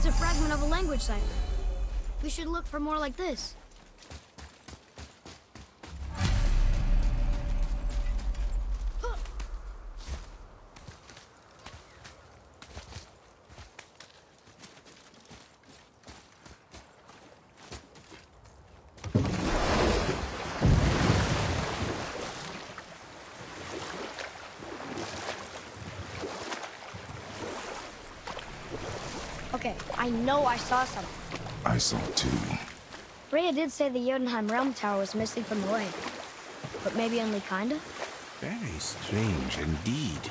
It's a fragment of a language cipher. We should look for more like this. Okay, I know I saw something. I saw too. Freya did say the Jotunheim Realm Tower was missing from the lake. But maybe only kinda? Very strange indeed.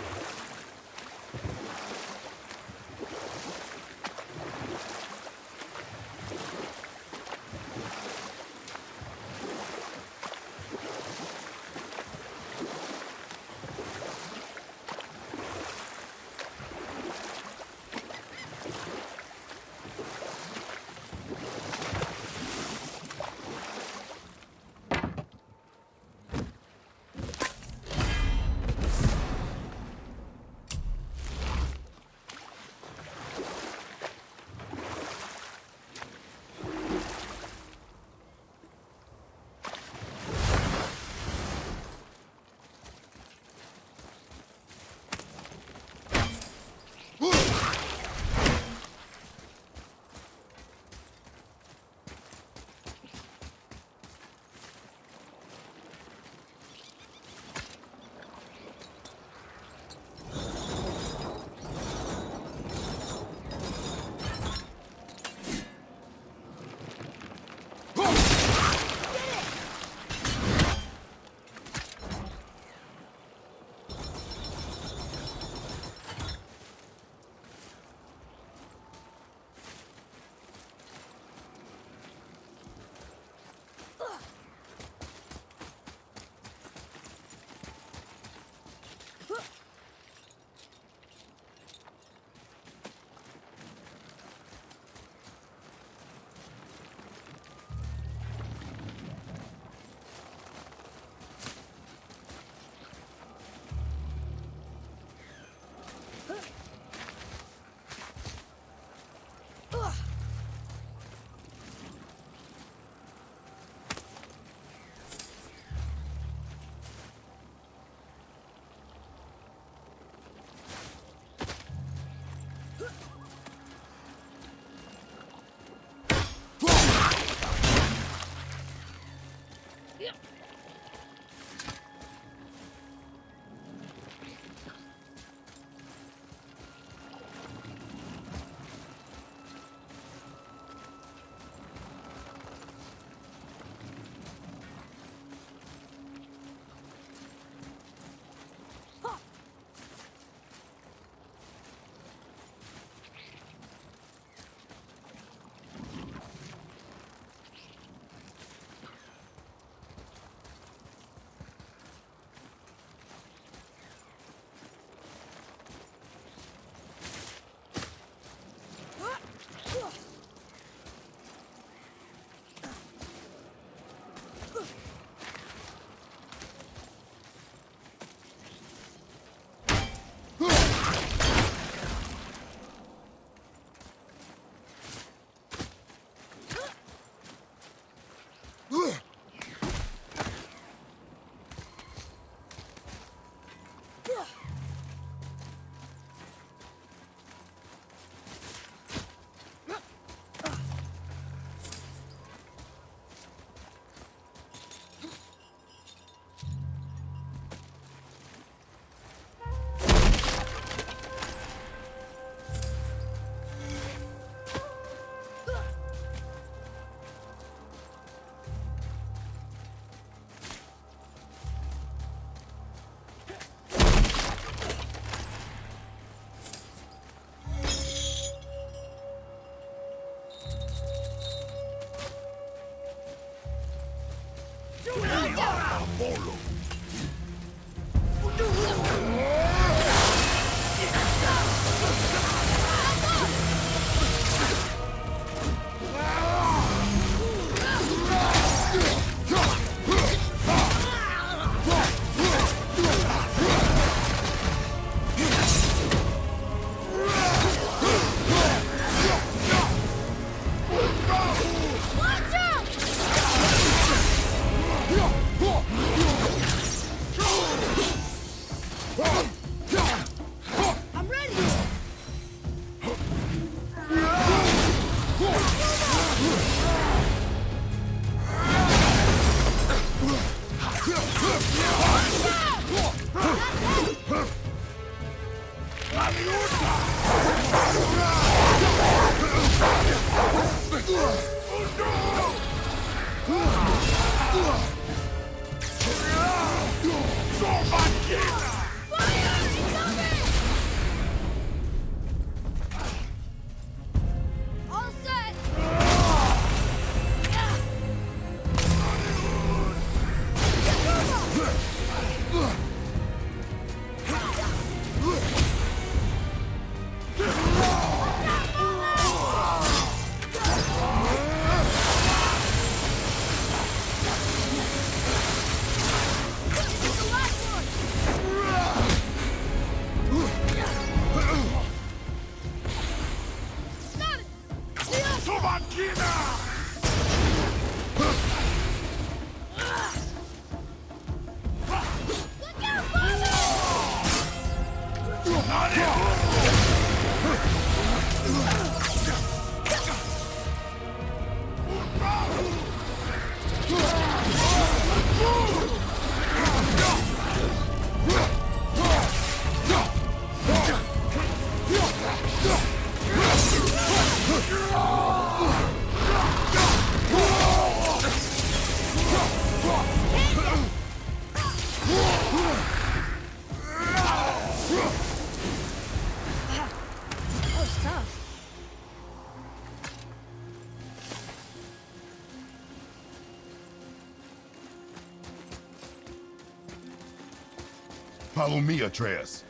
Follow me, Atreus.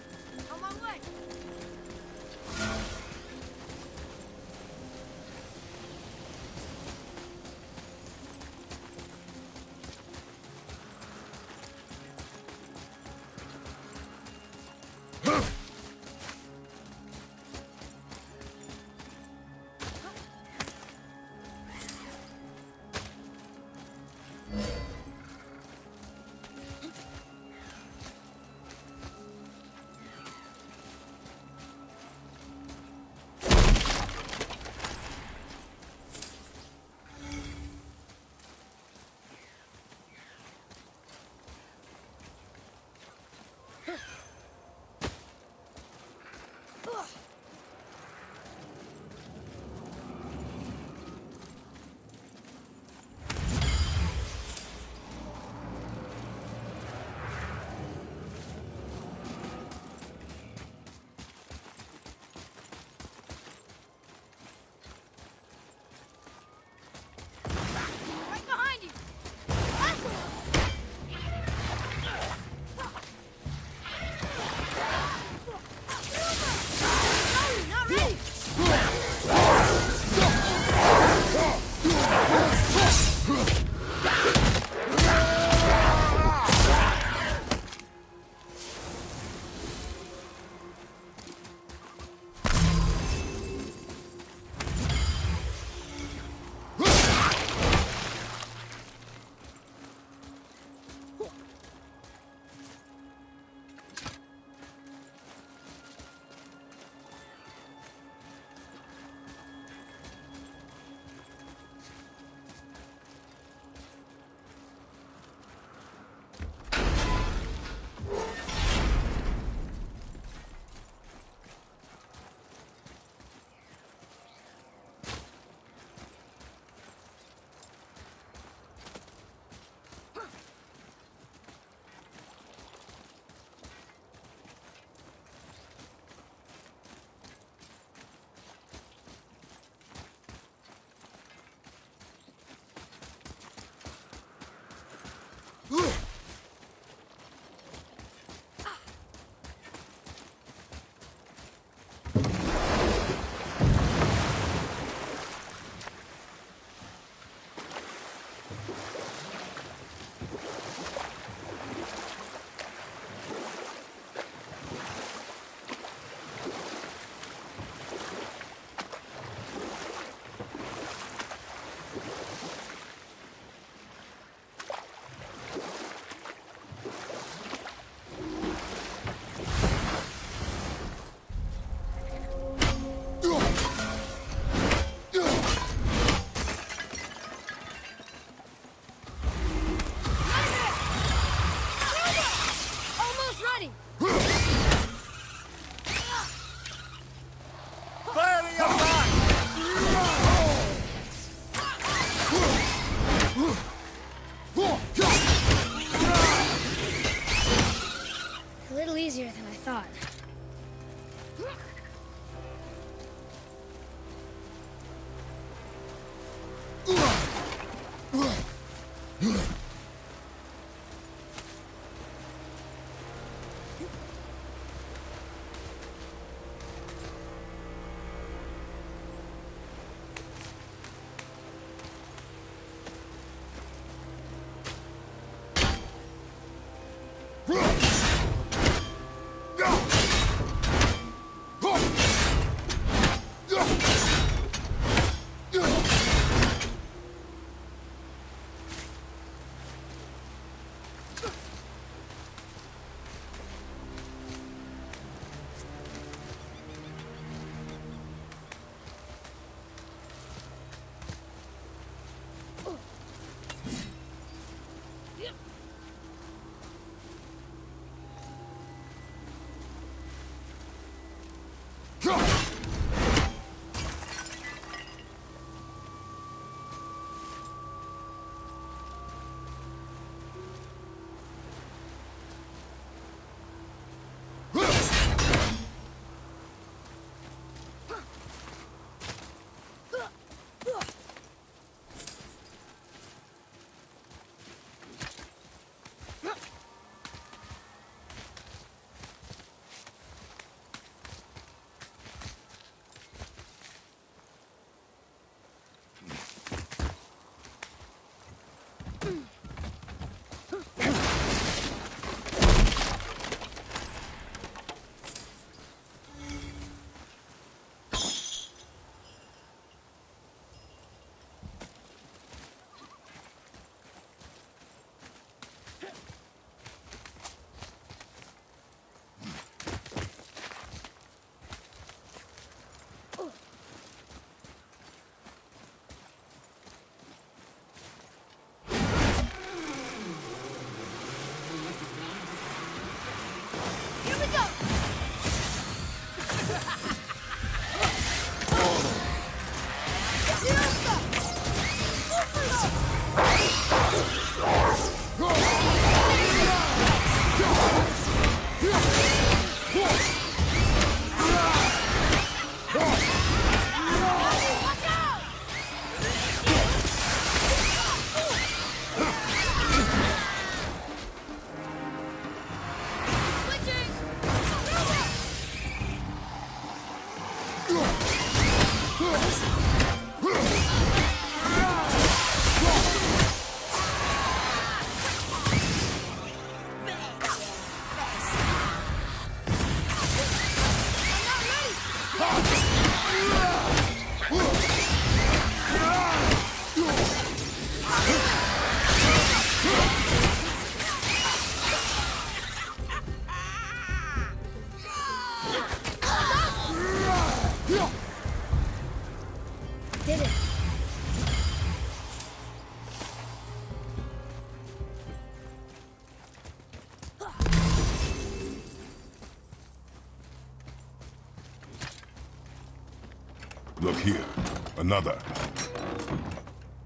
Another.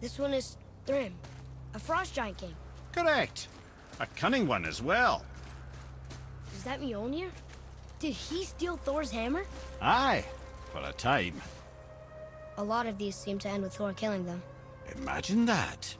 This one is Thrym, a frost giant king. Correct. A cunning one as well. Is that Mjolnir? Did he steal Thor's hammer? Aye, for a time. A lot of these seem to end with Thor killing them. Imagine that.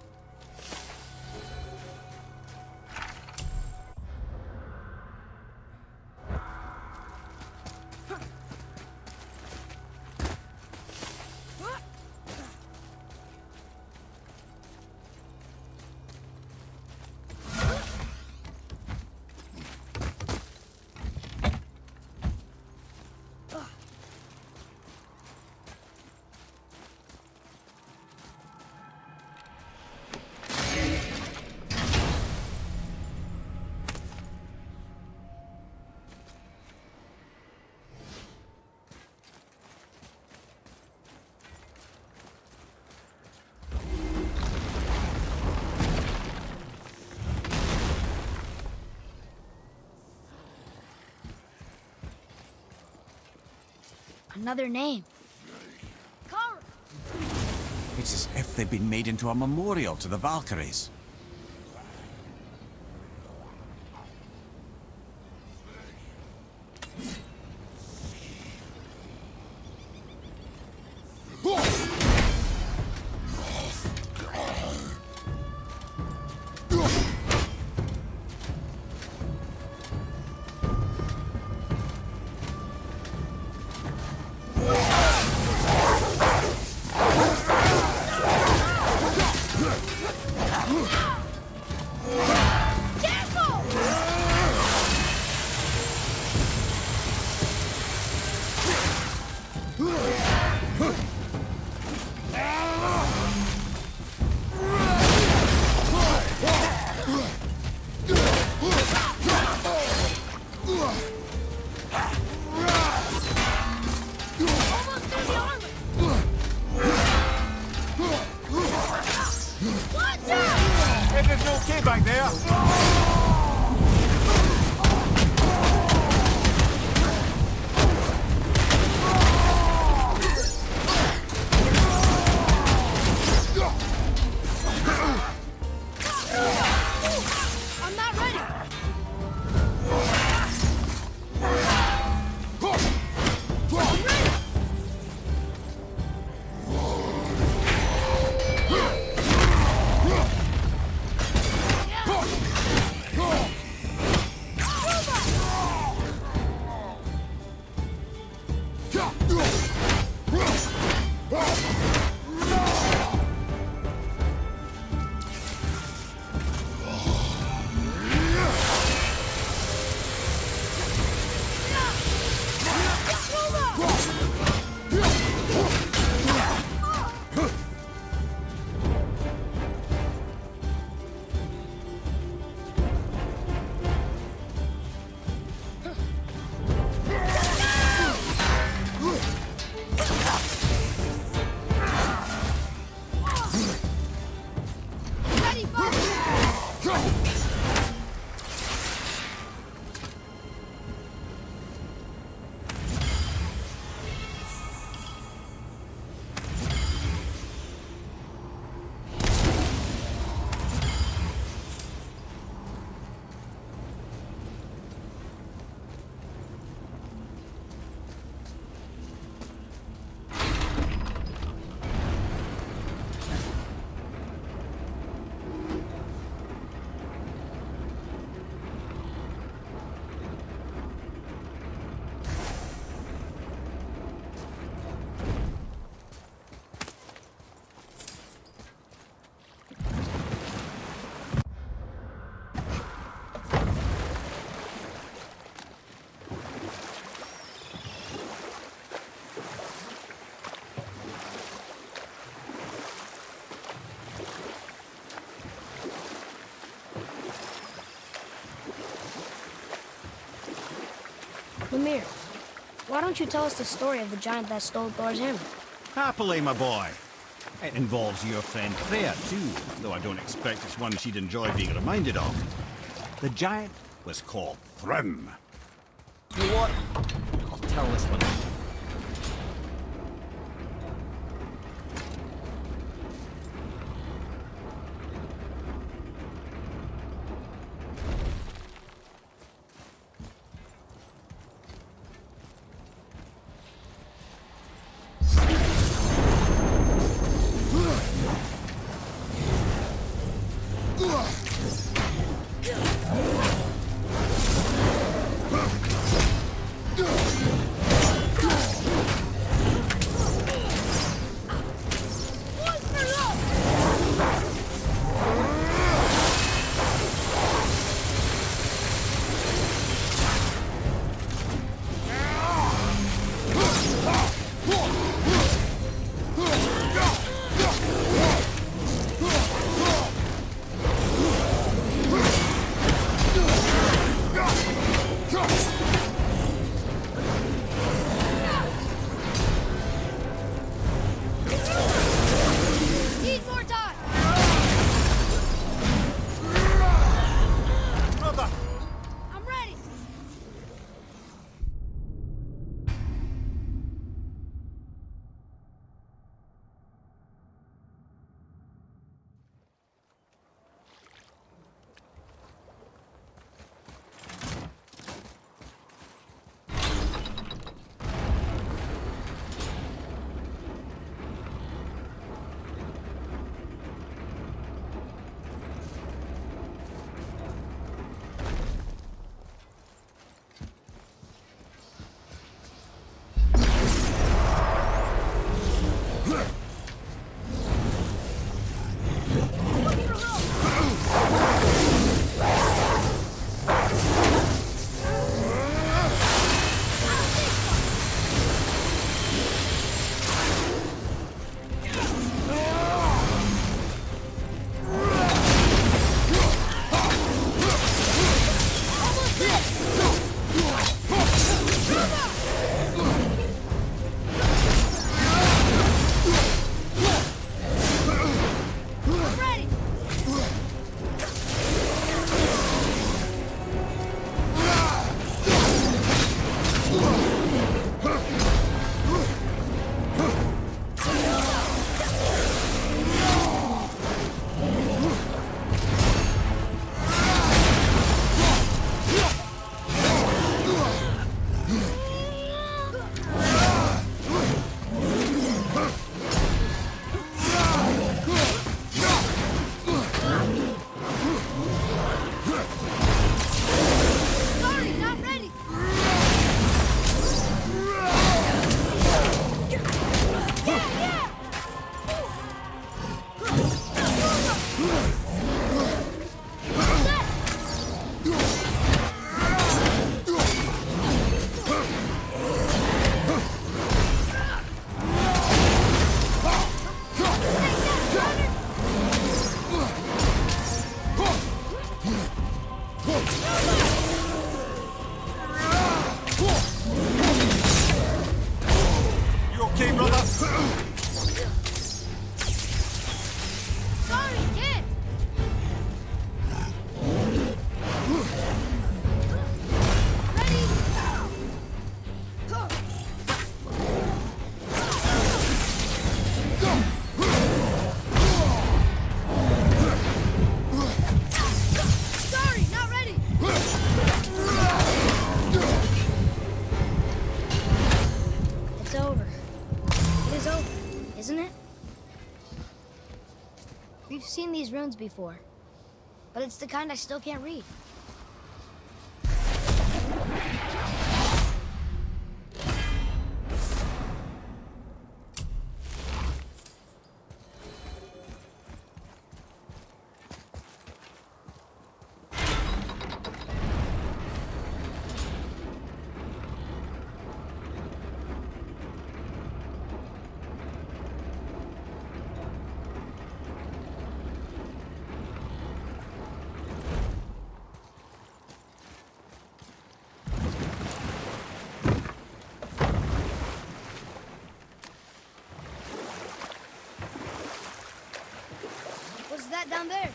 Another name. It's as if they've been made into a memorial to the Valkyries. Why don't you tell us the story of the giant that stole Thor's hammer? Happily, my boy. It involves your friend Freya, too, though I don't expect it's one she'd enjoy being reminded of. The giant was called Thrym. You know what? I'll tell this one. Ugh! Runes before, but it's the kind I still can't read. That down there?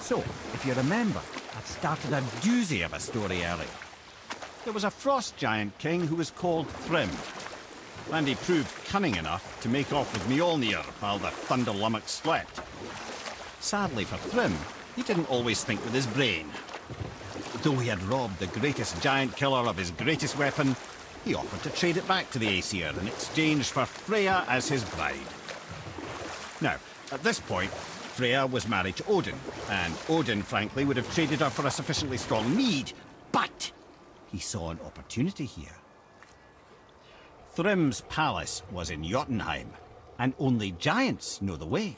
So, if you remember, I'd started a doozy of a story earlier. There was a frost giant king who was called Thrym. And he proved cunning enough to make off with Mjolnir while the Thunder Lummox slept. Sadly for Thrym, he didn't always think with his brain. Though he had robbed the greatest giant killer of his greatest weapon, he offered to trade it back to the Aesir in exchange for Freya as his bride. Now, at this point, Freya was married to Odin, and Odin, frankly, would have traded her for a sufficiently strong mead, but he saw an opportunity here. Thrym's palace was in Jotunheim, and only giants know the way.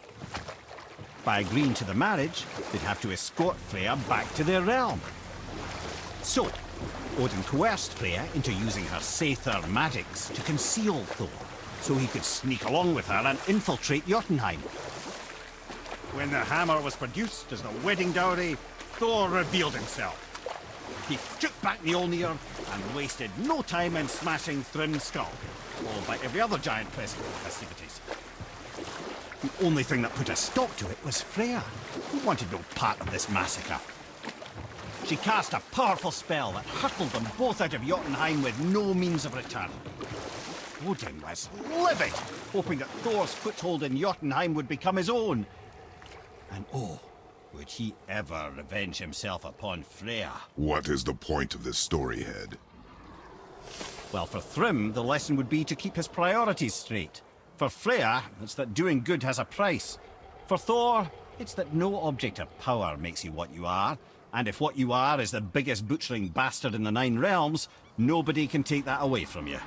By agreeing to the marriage, they'd have to escort Freya back to their realm. So, Odin coerced Freya into using her Seiðr magics to conceal Thor, so he could sneak along with her and infiltrate Jotunheim. When the hammer was produced as the wedding dowry, Thor revealed himself. He took back Mjolnir and wasted no time in smashing Thrym's skull, followed by every other giant present at the festivities. The only thing that put a stop to it was Freya, who wanted no part of this massacre. She cast a powerful spell that hurtled them both out of Jotunheim with no means of return. Odin was livid, hoping that Thor's foothold in Jotunheim would become his own. And oh, would he ever revenge himself upon Freya? What is the point of this story, Head? Well, for Thrym, the lesson would be to keep his priorities straight. For Freya, it's that doing good has a price. For Thor, it's that no object of power makes you what you are. And if what you are is the biggest butchering bastard in the Nine Realms, nobody can take that away from you.